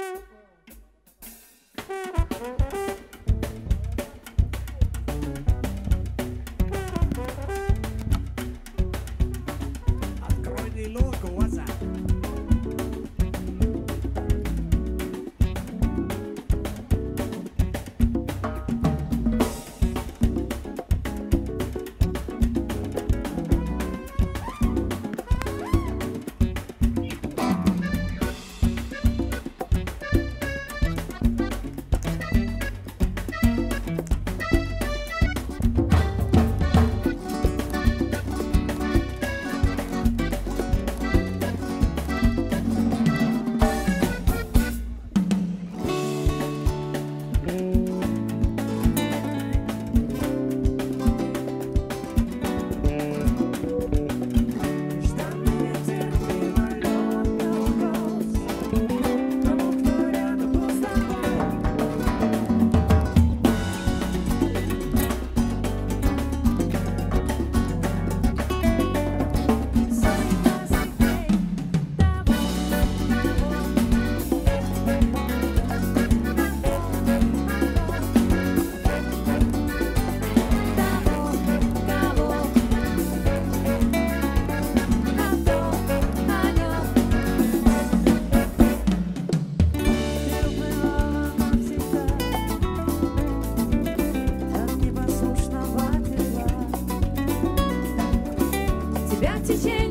You. çiçeği